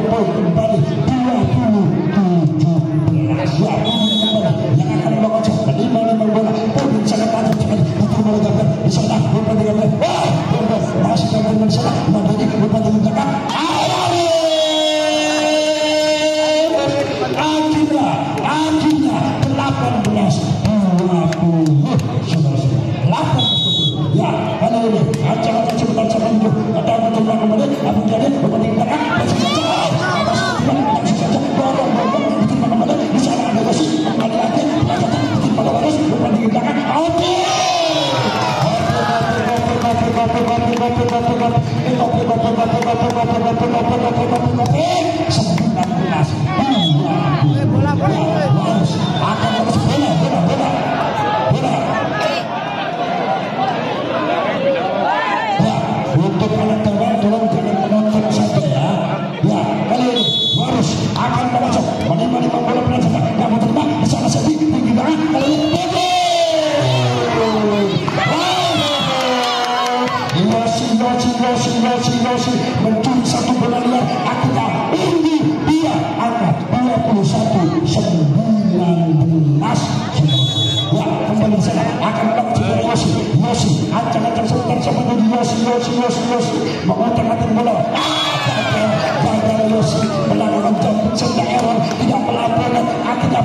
no palco. Jangan lagi Yosi, Yosi, Yosi, Yosi Mengotak-atik bola Gagal Yosi Melakukan jam pencet error Tidak melaporkan Akhirnya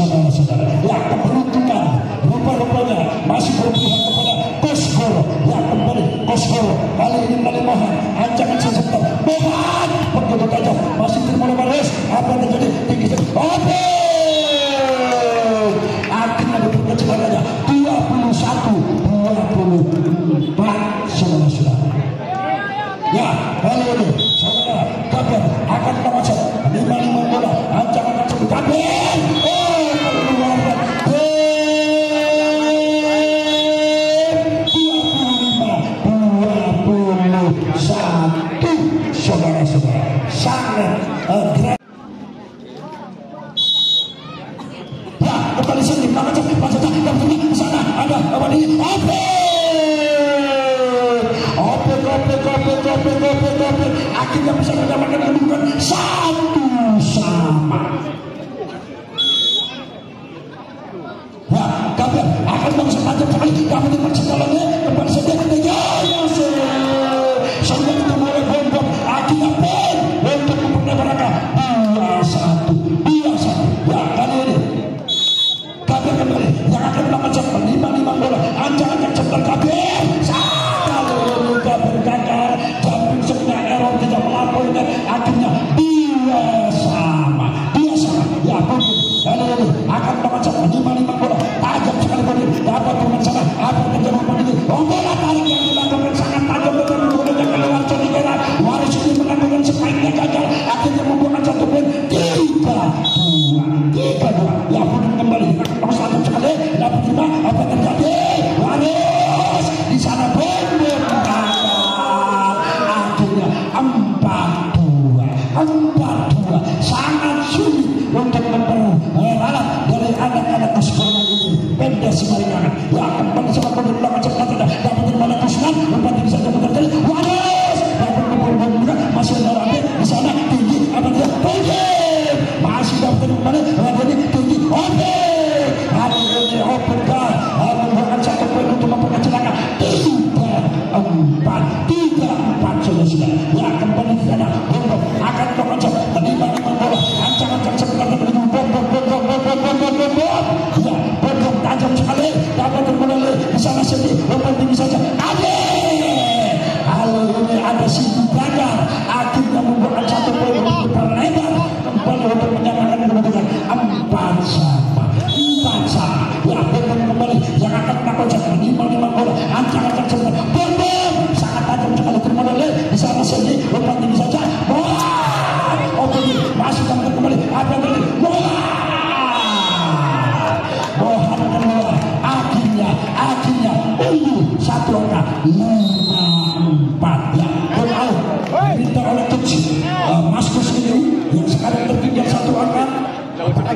saudara-saudara yang keberuntungan rupa-rupanya masih berpihak kepada Kosgor yang kembali Kosgor kali ini kali Mohan ancaman sesektor Mohan begitu saja masih terima lebares apa yang terjadi? Tinggi oke!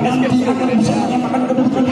Nanti akan bisa menyamakan kedudukan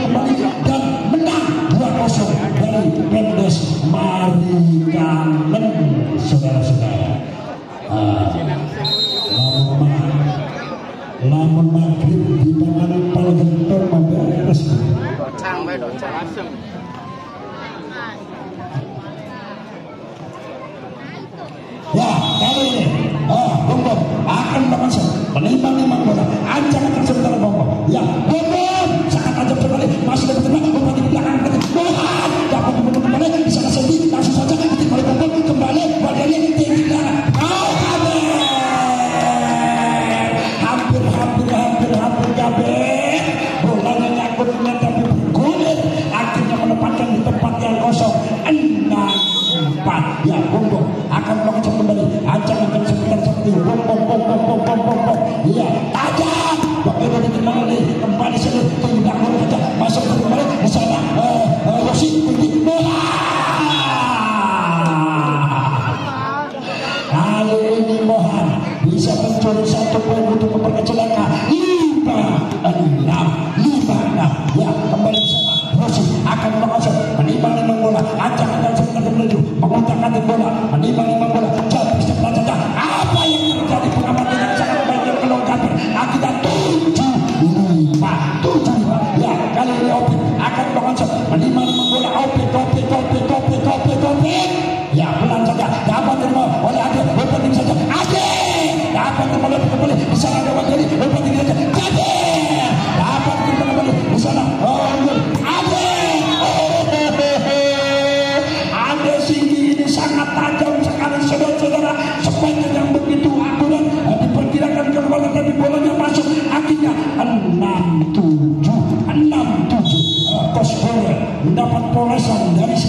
保险。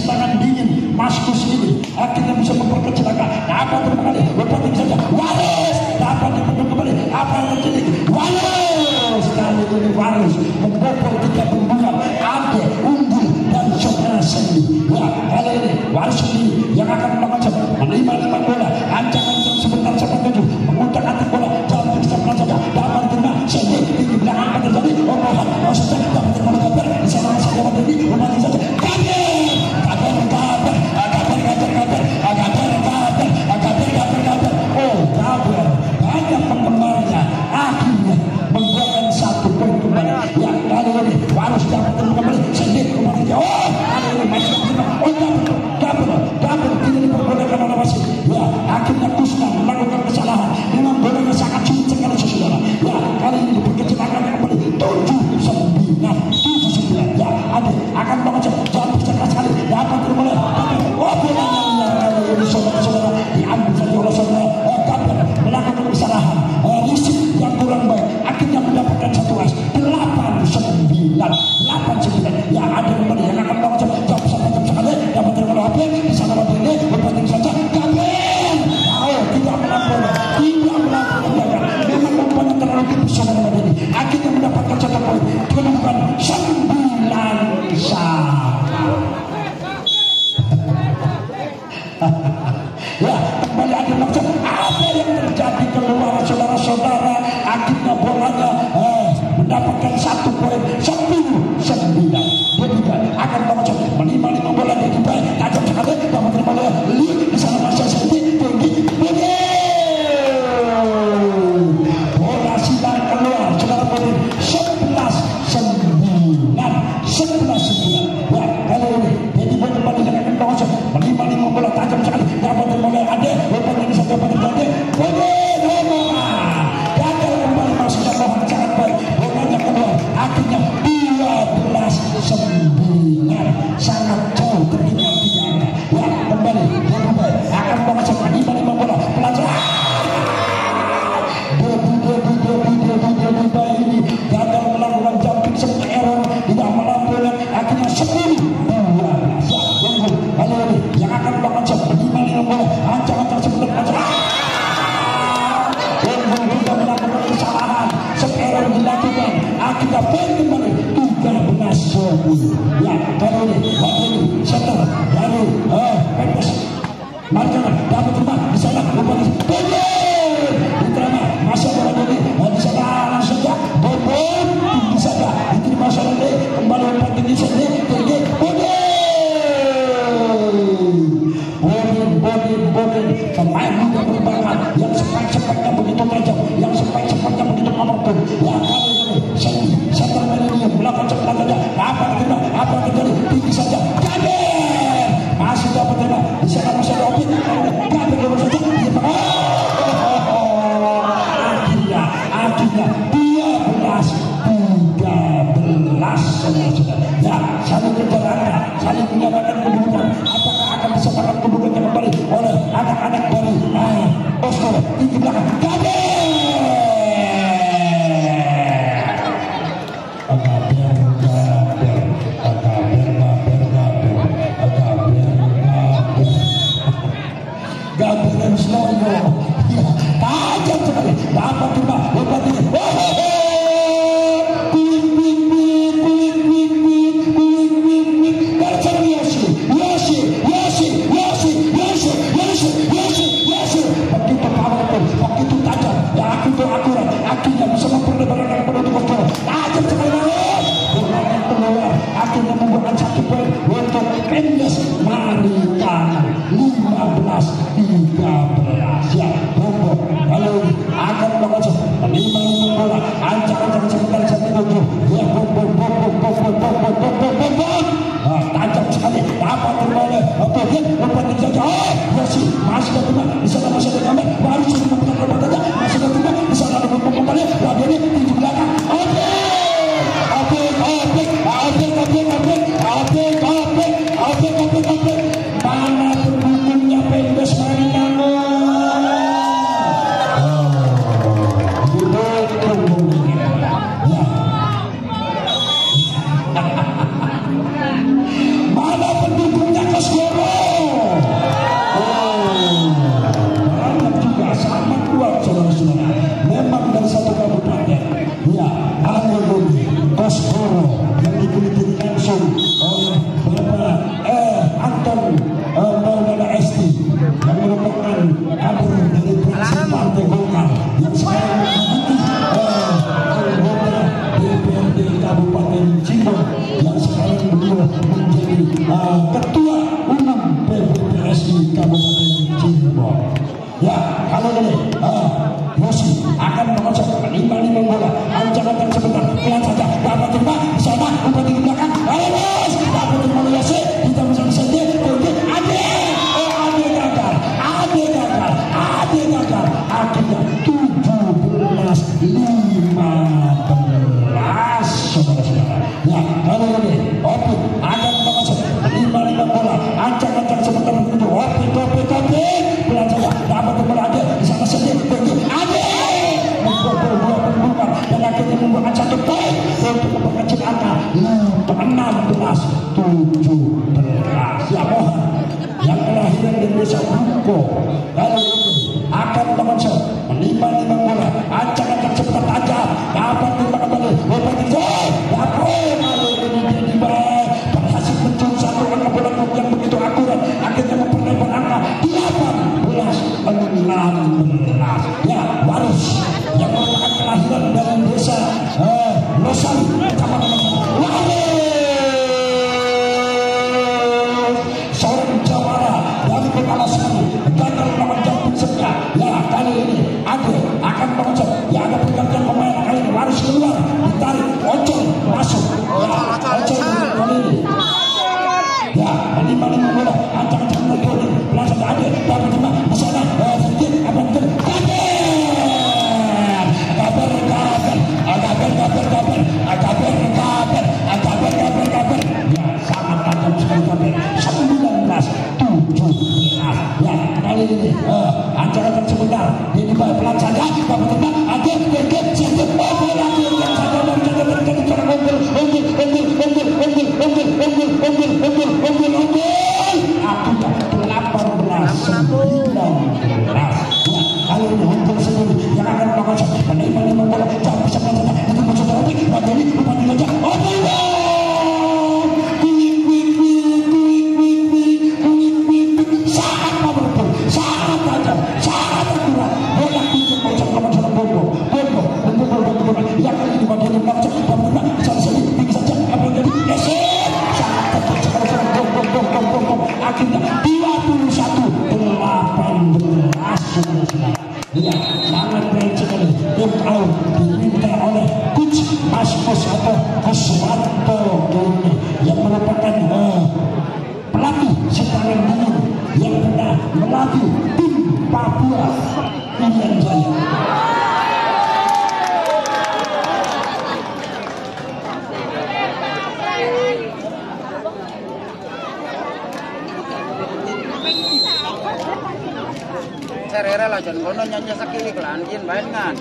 sarera lah jangan kono nyanyi sakit iklan kin main kan?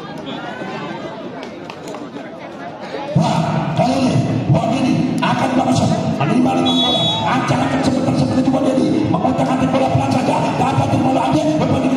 Kali ini akan masuk. Menerima lima bola ancaman sebentar seperti dua jadi memotak bola pelan saja. Dapat bola ambil. Berbagi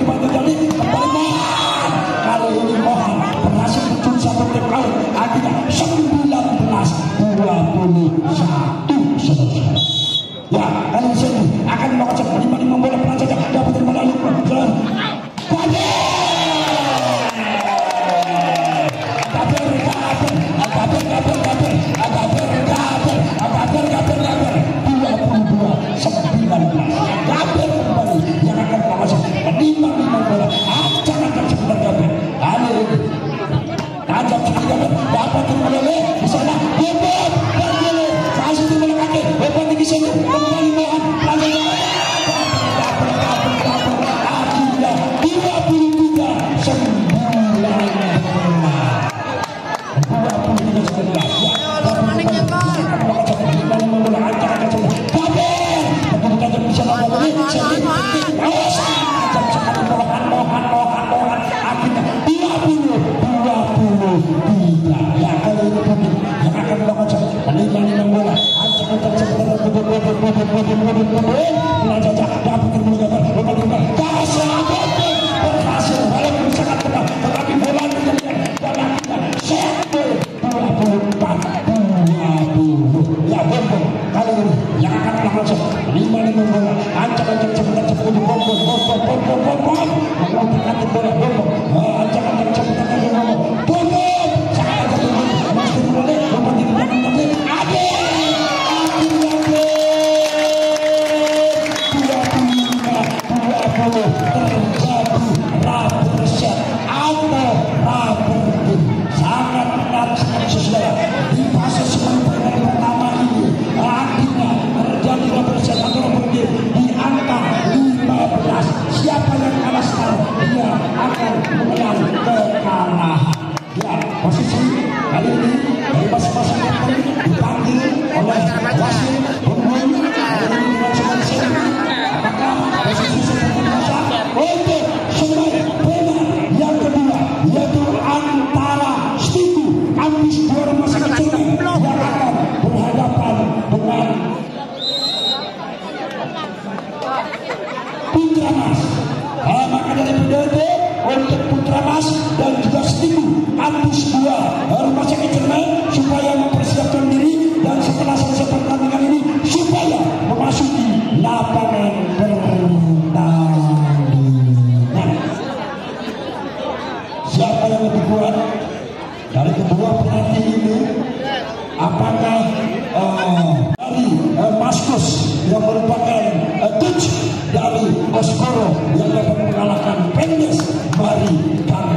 coach dari Oskoro yang dapat mengalahkan Pendes Mari dan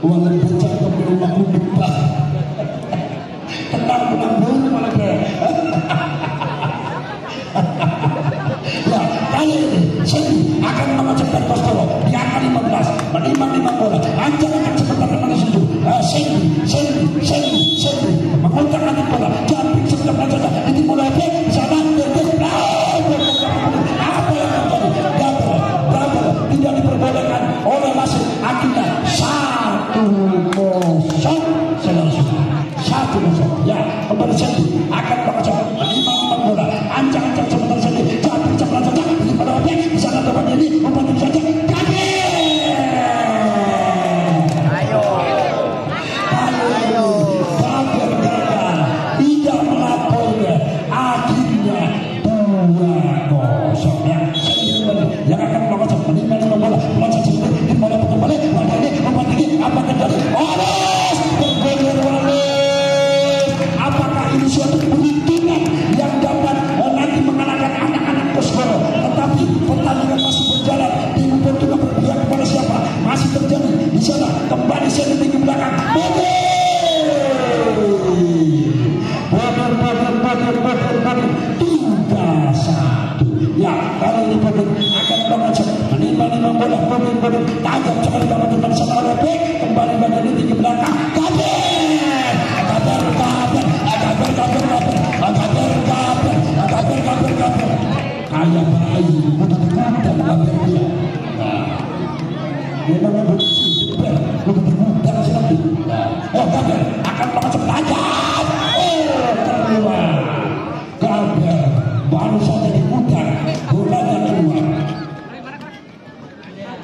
Walau ke tapi rumahku pak. Tenang tenang dulu malah ke Ya, kali ini Sandy akan memecahkan Oskoro di angka 15 menimbang 5 bola. Anjay akan sebentar 57 Sandy Wow.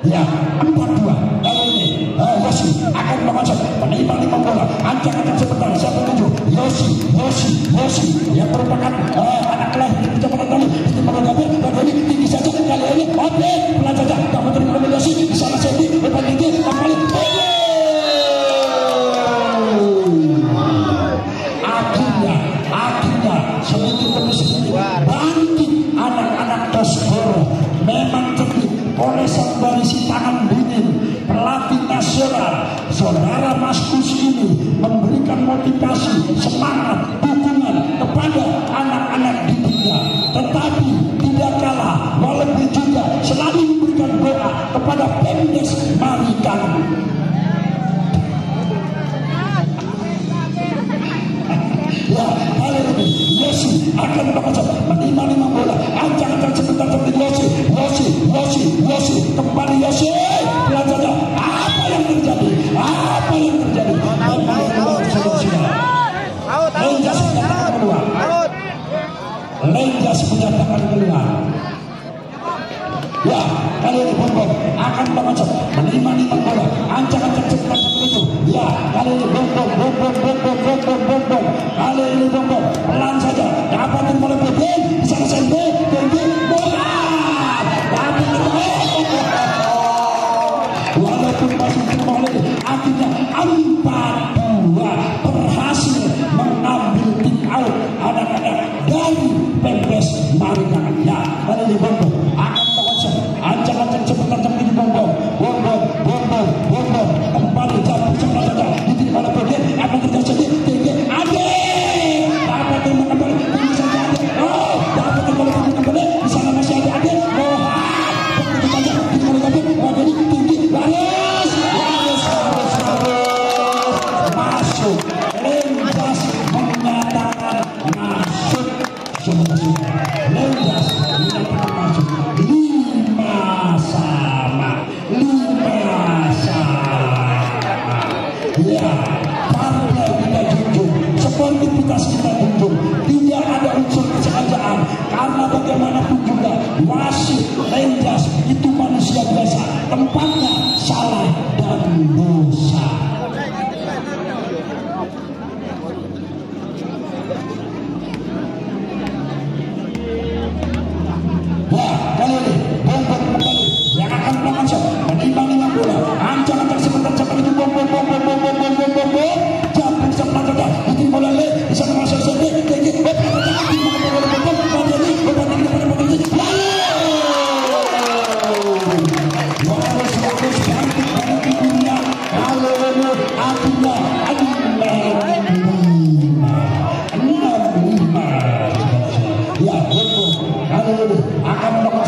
ya empat dua. Kali ini eh, uh, Yosi akan mengocok menimang lima bola ancaman sebentar siapa tujuh Yosi Yosi Yosi yang merupakan uh, anak lahir di kecepatan tadi di kecepatan tadi dan ini tinggi saja kali ini oke. Pelan saja kamu terima Yosi di sana Sandy. motivasi, semangat, dukungan kepada anak-anak didiknya. Tetapi tidak kalah, walaupun juga selalu memberikan doa kepada Pemdes Mari Kami. Ya, haleluya. Yesus akan mengucap menerima lima bola. Ancang-ancang sebentar seperti Yesus. Yesus, Yesus, Yesus. Kembali akan keluar wah kalian pun akan mengocok menerima-nerima bola Lontas lima masuk lima lima. Ya partai kita junjung sportivitas kita junjung tidak ada unsur kesengajaan karena bagaimanapun juga wasit lendas itu manusia biasa tempat ini akan